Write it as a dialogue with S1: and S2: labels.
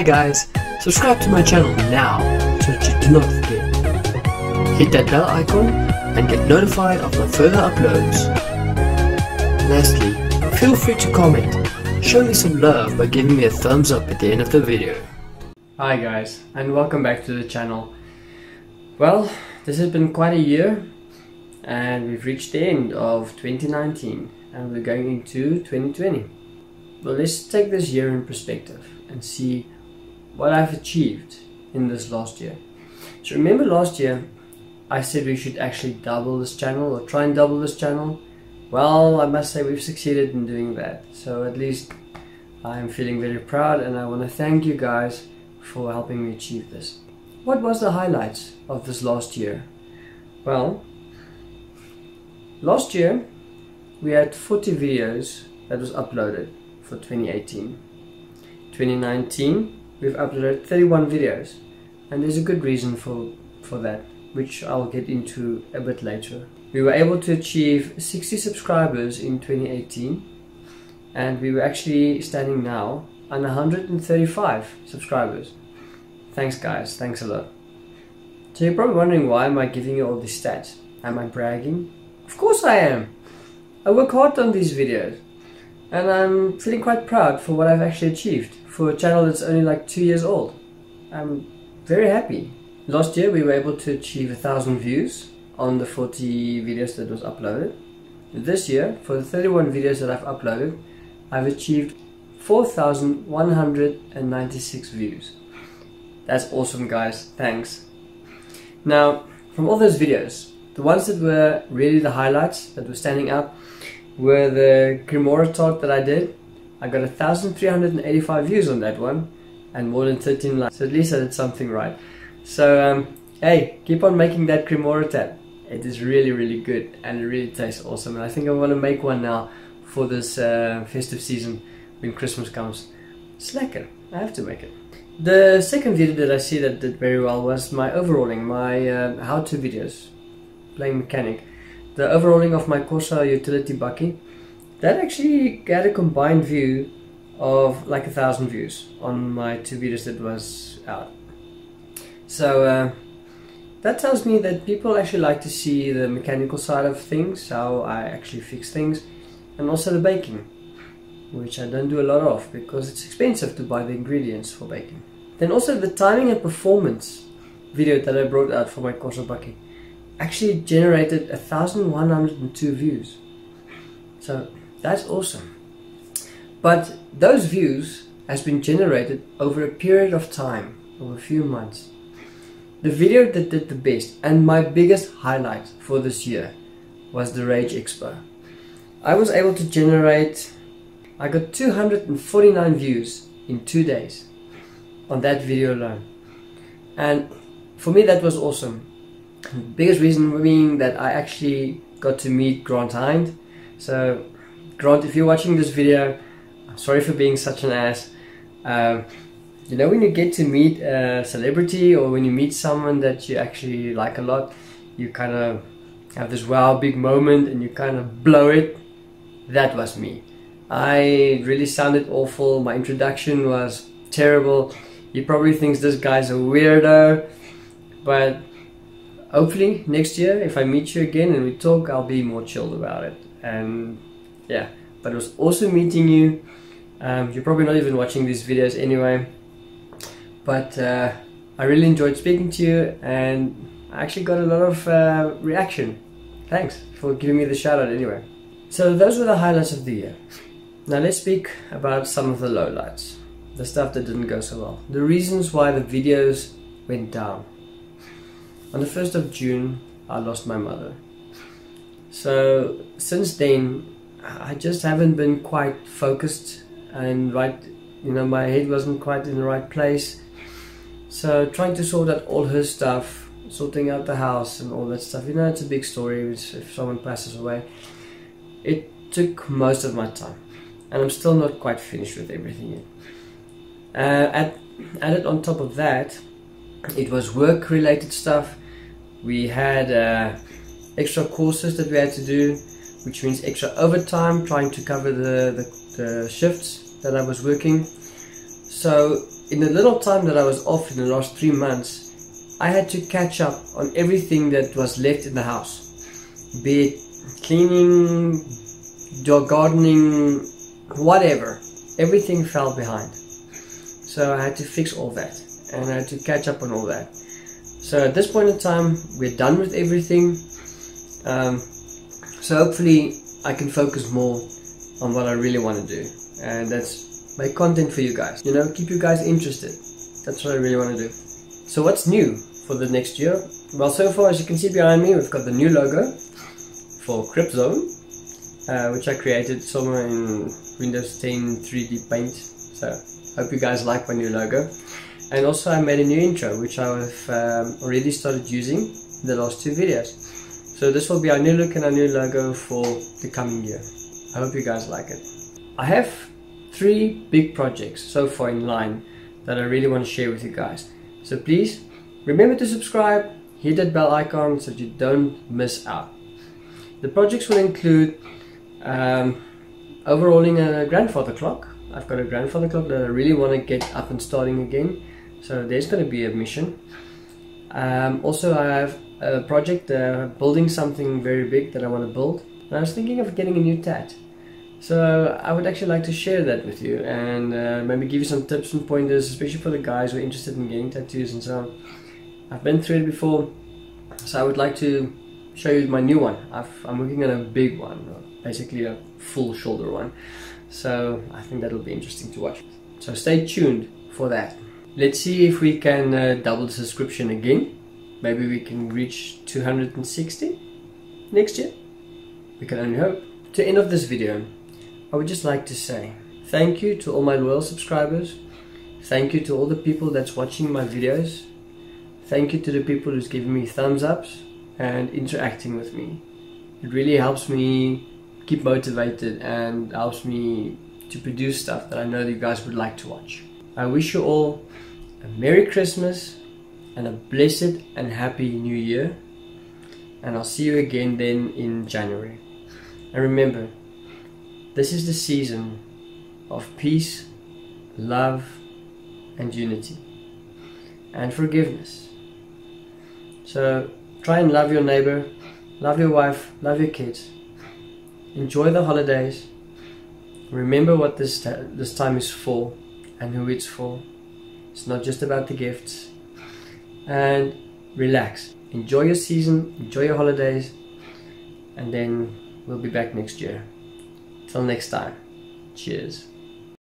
S1: Hi guys, subscribe to my channel now so that you do not forget. Hit that bell icon and get notified of my further uploads. Lastly, feel free to comment. Show me some love by giving me a thumbs up at the end of the video.
S2: Hi guys and welcome back to the channel. Well, this has been quite a year and we've reached the end of 2019 and we're going into 2020. Well, let's take this year in perspective and see what I've achieved in this last year. So remember last year I said we should actually double this channel or try and double this channel. Well, I must say we've succeeded in doing that. So at least I'm feeling very proud and I want to thank you guys for helping me achieve this. What was the highlights of this last year? Well, last year we had 40 videos that was uploaded for 2018. 2019 we've uploaded 31 videos and there's a good reason for, for that which I'll get into a bit later. We were able to achieve 60 subscribers in 2018 and we were actually standing now on 135 subscribers. Thanks guys, thanks a lot. So you're probably wondering why am I giving you all these stats? Am I bragging? Of course I am! I work hard on these videos and I'm feeling quite proud for what I've actually achieved for a channel that's only like two years old. I'm very happy. Last year we were able to achieve a thousand views on the 40 videos that was uploaded. This year, for the 31 videos that I've uploaded, I've achieved 4,196 views. That's awesome guys, thanks. Now, from all those videos, the ones that were really the highlights, that were standing out, were the Grimoire talk that I did. I got 1,385 views on that one, and more than 13 likes, so at least I did something right. So, um, hey, keep on making that Grimoire tab. It is really, really good, and it really tastes awesome, and I think I want to make one now for this uh, festive season when Christmas comes. Slacker, I have to make it. The second video that I see that did very well was my overhauling, my uh, how-to videos, playing mechanic. The overhauling of my Corsa utility bakkie, that actually got a combined view of like a thousand views on my two videos that was out. So uh, that tells me that people actually like to see the mechanical side of things, how I actually fix things, and also the baking, which I don't do a lot of because it's expensive to buy the ingredients for baking. Then also the timing and performance video that I brought out for my Corsa bakkie actually generated 1102 views. So that's awesome. But those views has been generated over a period of time, over a few months. The video that did the best and my biggest highlight for this year was the Rage Expo. I was able to generate, I got 249 views in two days on that video alone. And for me that was awesome. The biggest reason being that I actually got to meet Grant Hind. So Grant, if you're watching this video, sorry for being such an ass. Um, you know when you get to meet a celebrity or when you meet someone that you actually like a lot, you kind of have this wow big moment and you kind of blow it. That was me. I really sounded awful. My introduction was terrible. He probably thinks this guy's a weirdo, but hopefully next year if I meet you again and we talk, I'll be more chilled about it. And yeah, but it was awesome meeting you. Um, you're probably not even watching these videos anyway but uh, I really enjoyed speaking to you and I actually got a lot of uh, reaction. Thanks for giving me the shout out anyway. So those were the highlights of the year. Now let's speak about some of the lowlights. The stuff that didn't go so well. The reasons why the videos went down. On the 1st of June, I lost my mother. So since then, I just haven't been quite focused and right, you know, my head wasn't quite in the right place so trying to sort out all her stuff, sorting out the house and all that stuff. You know, it's a big story if someone passes away. It took most of my time, and I'm still not quite finished with everything yet. Uh, add, added on top of that, it was work-related stuff. We had uh, extra courses that we had to do, which means extra overtime, trying to cover the, the, the shifts that I was working. So in the little time that I was off in the last three months, I had to catch up on everything that was left in the house. Be it cleaning, dog gardening, whatever. Everything fell behind. So I had to fix all that and I had to catch up on all that. So at this point in time, we're done with everything. Um, so hopefully I can focus more on what I really want to do. And that's make content for you guys. You know, keep you guys interested. That's what I really want to do. So what's new for the next year? Well, so far as you can see behind me, we've got the new logo for CriPt ZoNe, uh, which I created somewhere in Windows 10 3D Paint. So hope you guys like my new logo. And also I made a new intro, which I've um, already started using in the last two videos. So this will be our new look and our new logo for the coming year. I hope you guys like it. I have three big projects so far in line that I really want to share with you guys. So please remember to subscribe, hit that bell icon so you don't miss out. The projects will include um, overhauling a grandfather clock. I've got a grandfather clock that I really want to get up and starting again. So there's going to be a mission. Um, also, I have a project uh, building something very big that I want to build. And I was thinking of getting a new tat. So I would actually like to share that with you and uh, maybe give you some tips and pointers, especially for the guys who are interested in getting tattoos and so on. I've been through it before, so I would like to show you my new one. i am working on a big one, basically a full shoulder one. So I think that'll be interesting to watch. So stay tuned for that. Let's see if we can uh, double the subscription again. Maybe we can reach 260 next year. We can only hope. To end off this video, I would just like to say thank you to all my loyal subscribers. Thank you to all the people that's watching my videos. Thank you to the people who's giving me thumbs ups and interacting with me. It really helps me keep motivated and helps me to produce stuff that I know you guys would like to watch. I wish you all a Merry Christmas and a blessed and happy New Year. And I'll see you again then in January. And remember, this is the season of peace, love, and unity, and forgiveness. So try and love your neighbor, love your wife, love your kids. Enjoy the holidays. Remember what this, this time is for and who it's for. It's not just about the gifts. And relax. Enjoy your season, enjoy your holidays, and then we'll be back next year. Till next time. Cheers.